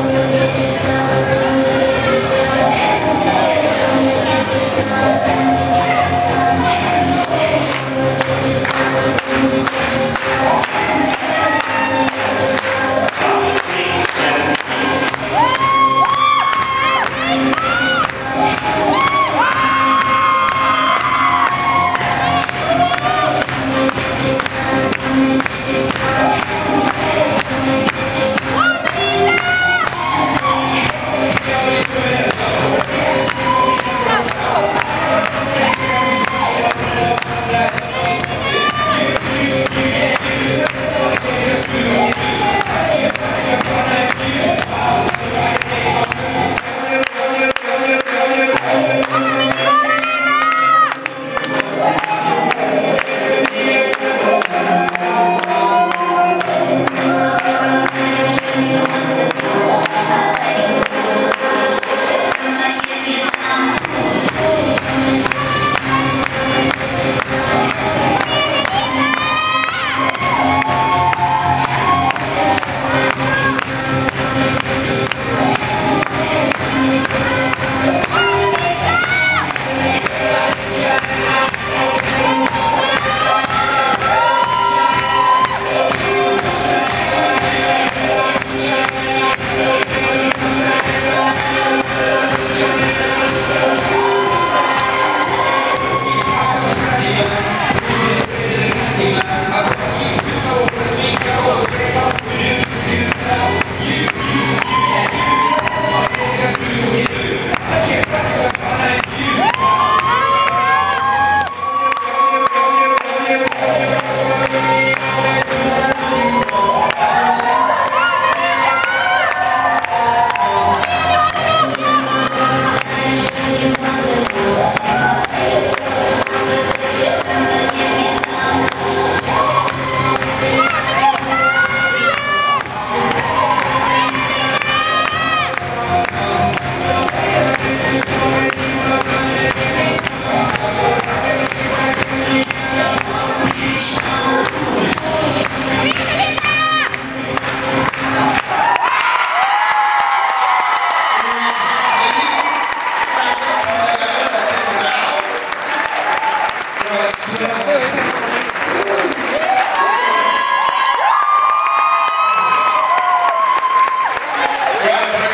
Amen.